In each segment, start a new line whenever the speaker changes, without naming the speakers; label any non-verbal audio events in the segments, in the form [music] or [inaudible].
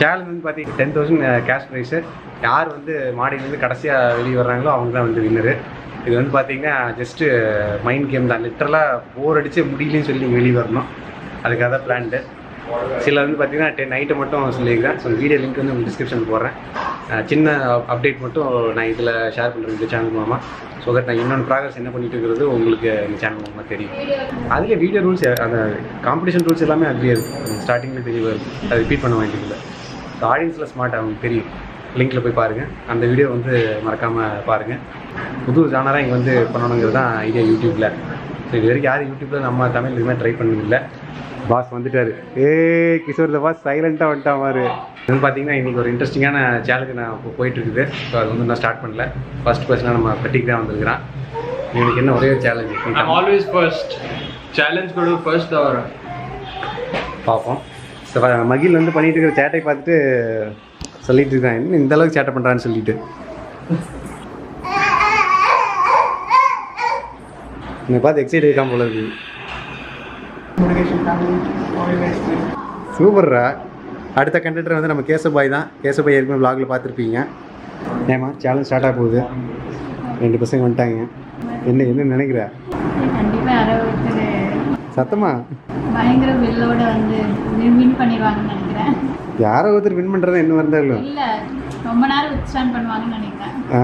Challenge வந்து பார்த்தீங்கன்னா ten thousand cash prize யார் வந்து மாடியிலேருந்து கடைசியாக வெளியே வர்றாங்களோ அவங்க தான் வந்து வின்னரு இது வந்து பார்த்தீங்கன்னா ஜஸ்ட்டு மைண்ட் கேம் தான். லிட்டரலாக போர் அடித்து முடியலன்னு சொல்லி நீங்கள் வெளியே வரணும். அதுக்காக தான் பிளான்டு சில வந்து பார்த்தீங்கன்னா டென் நைட்டை மட்டும் சொல்லியிருக்கேன். ஸோ வீடியோ லிங்க் வந்து உங்களுக்கு டிஸ்கிரிப்ஷன் போடுறேன். சின்ன அப்டேட் மட்டும் நான் இதில் ஷேர் பண்ணுறேன் இந்த சேனல் மூலமாக ஸோ தட் நான் இன்னொன்று ப்ராக்ரஸ் என்ன பண்ணிட்டு இருக்கிறது உங்களுக்கு இந்த சேனல் மூலமாக தெரியும். அதில் வீடியோ ரூல்ஸ் அந்த காம்படிஷன் ரூல்ஸ் எல்லாமே அதுலேயே இருக்கும் ஸ்டார்டிங்கில் தெரிய இருக்கும் அதை ரிப்பீட் பண்ண வேண்டியதில்லை. ஸோ ஆடியன்ஸில் ஸ்மார்ட் அவங்களுக்கு தெரியும். லிங்க்கில் போய் பாருங்கள் அந்த வீடியோ வந்து மறக்காமல் பாருங்கள் புது ஜானராக இங்கே வந்து பண்ணணுங்கிறது தான் ஐடியா யூடியூப்பில் ஸோ இது வரைக்கும் யாரும் யூடியூப்பில் நம்ம தமிழ் இதுமாதிரி ட்ரை பண்ணதில்லை. பாஸ் வந்துட்டாரு. ஏ கிஷோர் த பாஸ் சைலண்ட்டாக வந்துட்டான் பாரு. இது பார்த்தீங்கன்னா இன்றைக்கி ஒரு இன்ட்ரெஸ்டிங்கான சேலஞ்சு நான் இப்போ போயிட்டு இருக்குது ஸோ அது வந்து நான் ஸ்டார்ட் பண்ணல. ஃபர்ஸ்ட் பர்சனாக நம்ம பெட்டிக்கு தான் வந்திருக்கிறான். இவனுக்கு என்ன ஒரே ஒரு சேலஞ்சு
always first. Challenge கொடு first அவர்
பார்ப்போம் மகிழ் வந்து பண்ணிட்டு இருக்கிற சேட்டை பார்த்துட்டு சொல்லிட்டு இருக்கான் என்ன இந்த அளவுக்கு சேட்டை பண்ணுறான்னு சொல்லிட்டு. என்னை பார்த்து எக்ஸைட் இருக்கான் போல இருக்கு. சூப்பர்ரா. அடுத்த கண்டக்டர் வந்து நம்ம கேசபாய் தான். கேசபாய் ஏற்கனவே vlogல பார்த்துருப்பீங்க. ஏமா சேலஞ்ச் ஸ்டார்ட் ஆக போகுது. ரெண்டு பசங்க வந்துட்டாங்க. என்ன என்ன நினைக்கிற? சத்தமா?
பயங்கர வில்லோட வந்து வின் பண்ணிடுவாங்கன்னு நினைக்கிறேன்.
யாரோ ஒருத்தர் வின் பண்ணுறதா என்ன வந்தாலும்
இல்ல ரொம்ப நேரம் உச்சான் பண்ணுவாங்கன்னு நினைக்கிறேன்.
ஆ?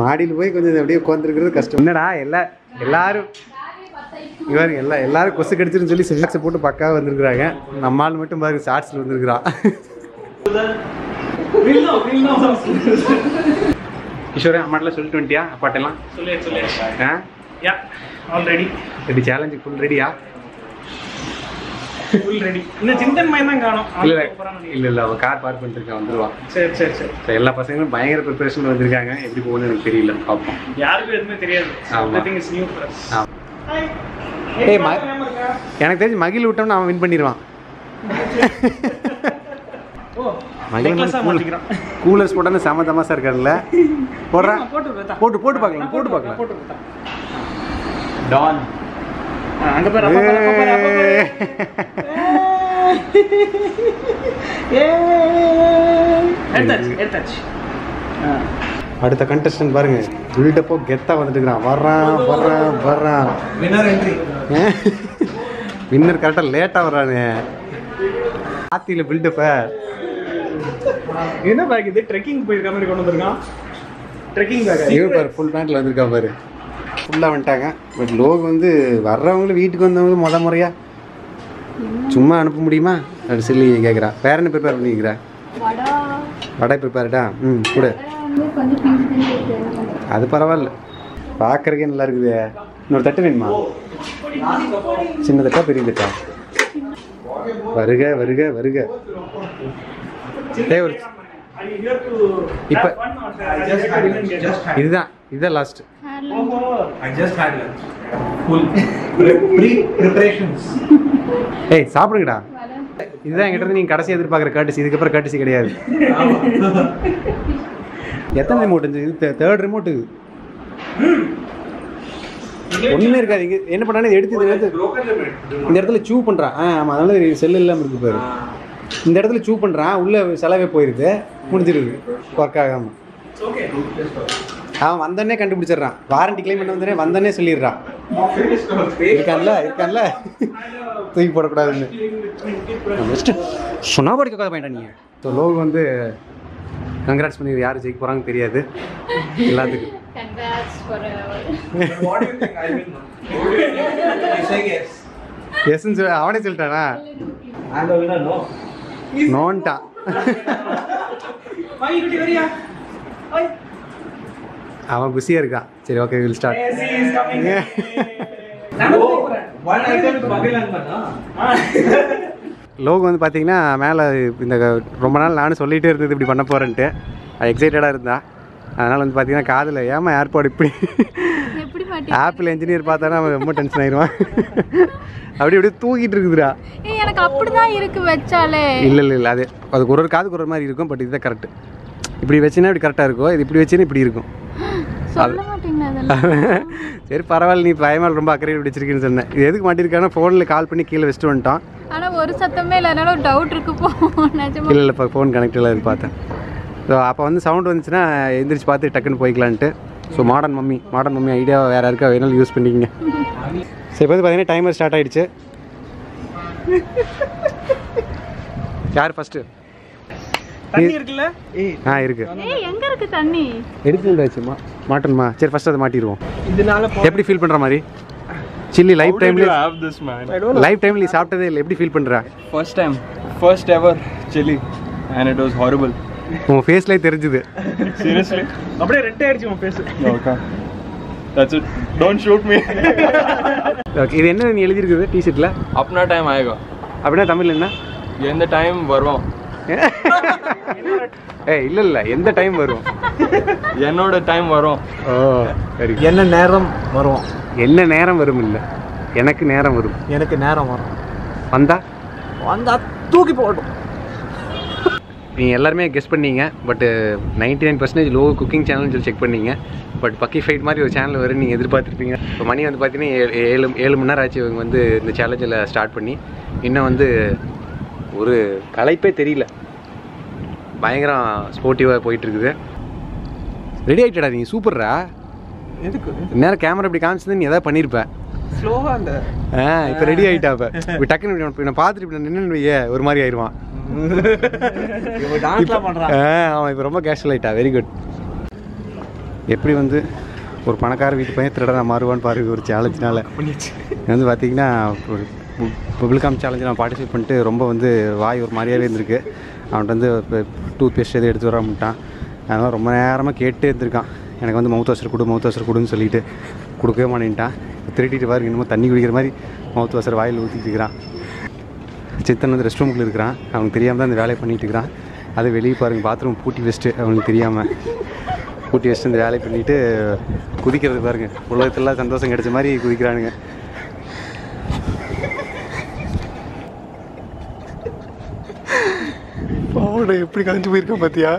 மாடியில் போய் கொஞ்சம் அப்படியே உட்காந்துருக்கிறது கஷ்டம். என்னடா எல்லா எல்லாரும் இவர் எல்லா எல்லாரும் கொசு கடிச்சிருன்னு சொல்லி சிலாக்ஸை போட்டு பக்காவாக வந்திருக்கிறாங்க. நம்ம ஆள் மட்டும் பாருங்க ஷார்ட்ஸில் வந்திருக்கிறான் கிஷோரே அம்மாட்டெல்லாம் சொல்லிட்டு வந்துட்டியா? அப்பாட்டெல்லாம்?
சொல்லியாச்சு.
ஆ?
யா ஆல்ரெடி
எப்படி சேலஞ்சு ஃபுல் ரெடியா
ஃபுல் ரெடி இந்த சிந்தன் மயம் தான் காணும்.
இல்லை இல்லை. இல்லை அவள் கார் பார்க் பண்ணிருக்கான் வந்துருவான்.
சரி சரி சரி.
எல்லா பசங்களும் பயங்கர ப்ரிப்பரேஷன் வந்திருக்காங்க. எப்படி போகணும்னு எனக்கு தெரியல பார்ப்போம்.
யாருக்கும் எதுவுமே தெரியாது. Everything is new for us.
ஏய், ம- எனக்கு தெரிஞ்சு மகிழ் விட்டோம்னா அவன் வின் பண்ணிடுவான். கூலர்ஸ் போட்டான்னு செம தமாசா இருக்காருல்ல. போடுறா?
போட்டு
போட்டு. பார்க்கலாம் போட்டு பார்க்கலாம்.
பாரு அப்பா பாரு, அப்பா பாரு, அப்பா பாரு. ஏய். எடுத்தாச்சு எடுத்தாச்சு ஆ.
அடுத்த கண்டஸ்டன்ட் பாருங்க. பில்டப்போ கெத்தா வந்துட்டு இருக்கிறான் வர்றான் வர்றான். வர்றான்
வின்னர் என்ட்ரி
வின்னர் கரெக்டாக லேட்டாக வர்றானு. ஆத்தியில பில்டப்பை
என்ன பேக் இது? ட்ரெக்கிங் போயிருக்க மாதிரி கொண்டு வந்திருக்கான். ட்ரெக்கிங் பேக்
இவன் பாரு ஃபுல் பேண்ட்ல வந்திருக்கான் பாரு. ஃபுல்லாக வந்துட்டாங்க. பட் லோக் வந்து வர்றவங்களும் வீட்டுக்கு வந்தவங்களும் முத முறையா. சும்மா அனுப்ப முடியுமா? அப்படி சொல்லி கேட்குறா வேற என்ன ப்ரிப்பேர் பண்ணிக்கிறா
வடா.
ப்ரிப்பேர்டா ம் கூட. அது பரவாயில்ல பார்க்கறக்கே நல்லா இருக்குது. இன்னொரு தட்டு வேணுமா? சின்ன தட்டா பெரிய தட்டா வருக வருக வருக. டேய் ஒரு இப்ப- இதுதான் இதுதான் லாஸ்ட். ஏய் சாப்பிடுங்கடா. இதுதான் என்கிட்ட நீங்க கடைசி எதிர்பார்க்குற கர்டிசி இதுக்கப்புறம் கர்டிசி கிடையாது. எத்தனை ரிமோட் இது தேர்ட் ரிமோட் இது. ஒண்ணுமே இருக்காது. இங்க என்ன பண்ணானே எடுத்து இந்த இடத்துல சூ பண்றான் ஆ ஆமா அதனால செல் இல்லாம இருக்கு பாரு. இந்த இடத்துல சூ பண்றான். உள்ள செலவே போயிருது. முடிஞ்சிருது. ஒர்க் ஆகாம. அவன் வந்தோடனே கண்டுபிடிச்சிடுறான். வாரண்டி கிளைம் பண்ண வந்தோடனே வந்தோடனே சொல்லிடுறான். இருக்கான்ல இருக்கான்ல. தூக்கி போடக்கூடாதுன்னு. சொன்னா படிக்க வேண்டாம் நீங்க ஸோ லோக் வந்து கங்க்ராட்ஸ் பண்ணி யார் ஜெயிக்க போகிறாங்கன்னு தெரியாது. எல்லாத்துக்கும். எஸ்ன்னு அவனே சொல்லிட்டானா?
ஓய்
அவன் குசியாக இருக்கான் சரி ஓகே வில் ஸ்டார்ட். லோக் வந்து பார்த்தீங்கன்னா மேலே இந்த ரொம்ப நாள் நானும் சொல்லிகிட்டே இருந்தது இப்படி பண்ண போகிறேன்ட்டு எக்ஸைட்டடாக இருந்தா. அதனால் வந்து பார்த்தீங்கன்னா காதில் ஏமா ஏர்பாடு இப்படி? ஆப்பிள் இன்ஜினியர் பார்த்தானா அவன் ரொம்ப டென்ஷன் ஆயிடுவான் அப்படி அப்படியே தூக்கிட்டு இருக்குதுடா.
எனக்கு அப்படிதான் இருக்கு வச்சாலே.
இல்லை இல்லை இல்லை அது அதுக்கு ஒரு ஒரு காதுக்கு ஒரு மாதிரி இருக்கும் பட் இதுதான் கரெக்ட் இப்படி வச்சுன்னா இப்படி கரெக்டாக இருக்கும் இது இப்படி வச்சுன்னா இப்படி இருக்கும். [laughs] சரி பரவாயில்ல நீ பயமால் ரொம்ப அக்கறை பிடிச்சிருக்கேன்னு சொன்னேன். இது எதுக்கு மாட்டிருக்கானா ஃபோனில் கால் பண்ணி கீழே வச்சுட்டு வந்துட்டான்.
ஆனா ஒரு சத்தமே இல்லைனாலும் ஒரு டவுட் இருக்கு
இல்லை இல்லை இப்போ ஃபோன் கனெக்டில் இது பார்த்தேன். ஸோ அப்போ வந்து சவுண்ட் வந்துச்சுன்னா எந்திரிச்சு பார்த்து டக்குன்னு போய்க்கலான்ட்டு. So modern mummy modern mummy idea வேறு யாருக்கா வேணாலும் யூஸ் பண்ணிக்கங்க. சரி இப்போ வந்து பார்த்தீங்கன்னா டைமர் ஸ்டார்ட் ஆயிடுச்சு. யார் ஃபஸ்ட்டு ஆ இருக்கு.
ஏய் எங்க இருக்கு தண்ணி?
எடுத்து மாட்டணுமா? சரி ஃபஸ்ட் அதை மாட்டிடுவோம்.
இதனால
எப்படி ஃபீல் பண்ணுற மாதிரி? சில்லி லைஃப் டைம்ல லைஃப் டைம்ல நீ சாப்பிட்டதே இல்லை. எப்படி feel
First time, first ever chili, and it was horrible.
உன் ஃபேஸ்லயே தெரிஞ்சுது.
சீரியஸ்லி
அப்படியே ரெட் ஆயிடுச்சு உன் face
okay that's it don't shoot me
okay இது என்ன நீ எழுதி இருக்குது
டீ-ஷர்ட்ல அப்னா டைம்
ஆயேகா அப்படினா தமிழ்ல என்ன?
எந்த டைம் வரும் [laughs]
ஏய் இல்ல இல்ல எந்த டைம் வரும்?
என்னோட டைம் வரும்.
ஓ சரி.
என்ன நேரம் வரும்?
என்ன நேரம் வரும் இல்ல? எனக்கு நேரம் வரும்.
எனக்கு நேரம் வரும்.
வந்தா?
வந்தா தூக்கி போட்டோம்
நீங்கள் எல்லாருமே கெஸ் பண்ணீங்க but ninety nine percentage low cooking சேனல்னு சொல்லி செக் பண்ணீங்க. பட் பக்கி ஃபைட் மாதிரி ஒரு சேனல் வரும் நீங்கள் எதிர்பார்த்துருப்பீங்க. இப்போ மணி வந்து பார்த்தீங்கன்னா ஏ- ஏழு ஏழு மணி நேரம் ஆச்சு இவங்க வந்து இந்த சேலஞ்சில் ஸ்டார்ட் பண்ணி. இன்னும் வந்து ஒரு களைப்பே தெரியல. பயங்கரம் ஸ்போர்ட்டிவாக போயிட்டு இருக்குது ரெடி ஆகிட்டடா நீங்கள் சூப்பர்ரா?
எதுக்கு
நேரம் கேமரா இப்படி காமிச்சிருந்தா நீ எதாவது பண்ணியிருப்ப
ஸ்லோவா அந்த
ஆ இப்போ ரெடி ஆகிட்டா இப்போ டக்குன்னு இப்படி நான் நான் பார்த்துட்டு இப்படி நின்று வையே ஒரு மாதிரி ஆயிடுவான் அவன் இப்போ ரொம்ப கேஷுவல் ஆயிட்டா. வெரி குட் எப்படி வந்து ஒரு பணக்கார வீட்டு பையன் திருடனா மாறுவான்னு பாரு ஒரு சேலஞ்சினால வந்து பார்த்தீங்கன்னா பபிள்காம் சேலஞ்சு நான் பார்ட்டிசிபேட் பண்ணிட்டு ரொம்ப வந்து வாய் ஒரு மாதிரியாவே இருந்திருக்கு. அவன்கிட்ட வந்து டூத் பேஸ்ட் எதுவும் எடுத்து வராமட்டான் அதனால் ரொம்ப நேரமாக கேட்டே இருந்திருக்கான். எனக்கு வந்து மவுத் வாஷர் கொடு மவுத் வாஷர் கொடுன்னு சொல்லிட்டு கொடுக்கவே மாட்டேன்ட்டான். திருட்டிட்டு பாருங்க இன்னமும் தண்ணி குடிக்கிற மாதிரி மவுத் வாஷர் வாயில் ஊற்றிட்டு இருக்கிறான். சித்தன் வந்து ரெஸ்ட் ரூமுக்குள்ள இருக்கிறான். அவனுக்கு தெரியாமல் தான் இந்த வேலையை பண்ணிட்டு இருக்கிறான். அது வெளியே பாருங்க பாத்ரூம் பூட்டி வச்சுட்டு அவனுக்கு தெரியாமல் பூட்டி வச்சுட்டு இந்த வேலையை பண்ணிட்டு குதிக்கிறது பாருங்க. உலகத்தில் சந்தோஷம் கிடைச்ச மாதிரி குதிக்கிறானுங்க. பாவடா எப்படி காஞ்சி போயிருக்கான் பார்த்தியா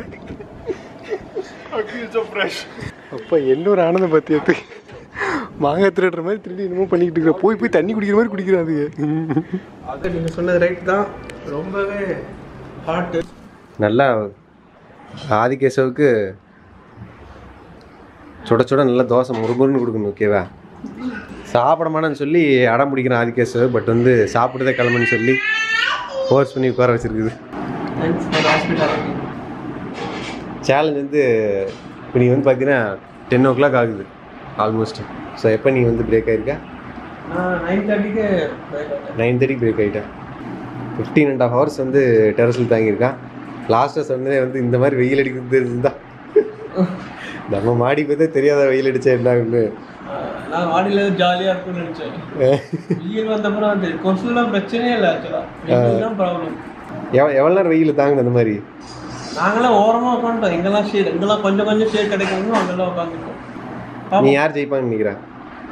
அப்பா என்ன ஒரு ஆனந்தம் பார்த்தியா மாங்காய் திருடுற மாதிரி திருடி என்னமோ பண்ணிக்கிட்டு இருக்கிற. போய் போய் தண்ணி குடிக்கிற மாதிரி குடிக்கிறான் அது.
அது நீங்க சொன்னது ரைட் தான். ரொம்பவே ஹார்ட்
நல்லா ஆதிகேசவுக்கு சுட சுட நல்லா தோசை முறுமுறுன்னு கொடுக்கணும் ஓகேவா சாப்பிட மாட்டேன்னு சொல்லி அடம் பிடிக்கிறான் ஆதிகேசவ் பட் வந்து சாப்பிடுறதே கிளம்புன்னு சொல்லி ஃபோர்ஸ் பண்ணி உட்கார வச்சிருக்குது. சேலஞ்ச் வந்து இப்போ நீ வந்து பார்த்தீங்கன்னா டென் ஓ கிளாக் ஆகுது. ஆல்மோஸ்ட் ஸோ எப்போ நீ வந்து பிரேக் ஆயிருக்க?
நான் தேர்ட்டிக்கு
நைன் தேர்ட்டி பிரேக் ஆகிட்டேன் ஃபிஃப்டீன் அண்ட் ஆஃப் ஹவர்ஸ் வந்து டெரஸில் தாங்கியிருக்கான் லாஸ்ட்டாக சொன்னதே வந்து இந்த மாதிரி வெயில் அடிக்கிறது இருந்தால் [laughs] நம்ம மாடி பார்த்தே தெரியாத வெயில் அடிச்சா என்ன
நான் வாடியில் ஜாலியாக இருக்கும்னு நினச்சேன். [laughs] வெயில் வந்தப்பறம் அந்த கொசுலாம் பிரச்சனையே இல்லை ஆக்சுவலாக ப்ராப்ளம்
எவ எவ்வளோ நேரம் வெயில் தாங்கின அந்த மாதிரி?
நாங்களாம் ஓரமாக உட்காந்துட்டோம். எங்கெல்லாம் ஷேட் எங்கெல்லாம் கொஞ்சம் கொஞ்சம் ஷேட் கிடைக்கணும் அங்கெல்லாம் உட்காந்துட்டோம்.
நீ யார் ஜெயிப்பாங்கன்னு நினைக்கிறேன்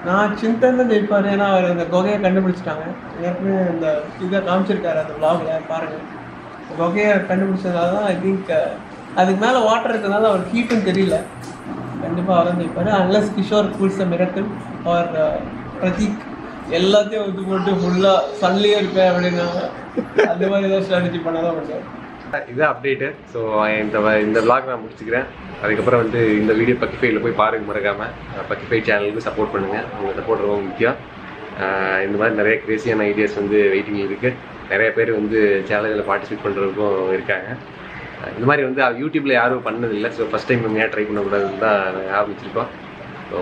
நான் சிந்தன் தான் ஜெயிப்பாரு. ஏன்னா அவர் இந்த குகையை கண்டுபிடிச்சிட்டாங்க. ஏற்கனவே இந்த இதை காமிச்சிருக்காரு அந்த vlogல பாருங்க. குகையை கண்டுபிடிச்சதுனால தான் ஐ திங்க் அதுக்கு மேலே வாட்டர் இருக்கிறதுனால அவர் ஹீட்டும் தெரியல. கண்டிப்பாக அவர் ஜெயிப்பாரு. Unless Kishore cools the miracle or Prateek எல்லாத்தையும் இது போட்டு ஃபுல்லாக சன்லேயே இருப்பேன் அப்படின்னாங்க. அந்த மாதிரி ஏதாவது ஸ்ட்ராட்டஜி பண்ணாதான் பண்ணுவார்
இது அப்டேட்டு ஸோ இந்த இந்த விளாக் நான் முடிச்சுக்கிறேன். அதுக்கப்புறம் வந்து இந்த வீடியோ பக்கிஃபைல போய் பாருங்க மறக்காமல் பக்கிஃபை சேனலுக்கு சப்போர்ட் பண்ணுங்கள் அவங்க சப்போர்ட் ரொம்ப முக்கியம். இந்த மாதிரி நிறைய கிரேசியான ஐடியாஸ் வந்து வெயிட்டிங் இருக்குது நிறைய பேர் வந்து சேனல்களில் பார்ட்டிசிபேட் பண்ணுறதுக்கும் இருக்காங்க. இந்த மாதிரி வந்து யூடியூப்பில் யாரும் பண்ணதில்லை. ஸோ ஃபஸ்ட் டைம் நம்ம ஏன் ட்ரை பண்ணக்கூடாதுன்னு தான் நாங்கள் ஆரம்பிச்சிருக்கோம். ஸோ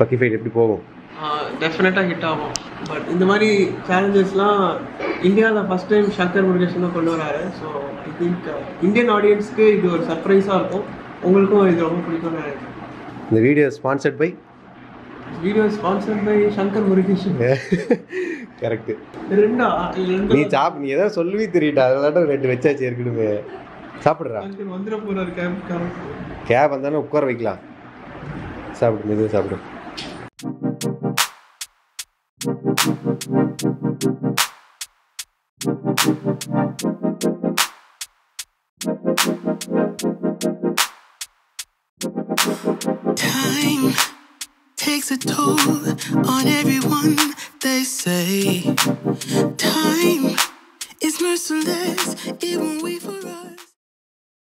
பக்கிஃபைல் எப்படி போகும்?
டெஃபினட்டாக ஹிட் ஆகும். பட் இந்த மாதிரி சேலஞ்சஸ்லாம் இந்தியாவில் ஃபஸ்ட் டைம் சங்கர் முருகேசன் தான் கொண்டு வராரு. ஸோ ஐ திங்க் இந்தியன் ஆடியன்ஸ்க்கு இது ஒரு சர்ப்ரைஸாக இருக்கும். உங்களுக்கும் இது ரொம்ப பிடிக்கும்னு நினைக்கிறேன்.
இந்த video sponsored by
video sponsored by Shankar Murugesan
correct
ரெண்டா?
நீ சாப் நீ ஏதாவது சொல்லவே தெரியட்டா அதெல்லாம் ரெண்டு வச்சாச்சு ஏற்கனவே. சாப்பிட்றா?
வந்துட போகிறார் கேப்
கேப் வந்தானே உட்கார வைக்கலாம். சாப்பிடு மெதுவாக சாப்பிடு.
Time takes a toll on everyone, they say. Time is merciless, it won't wait for us.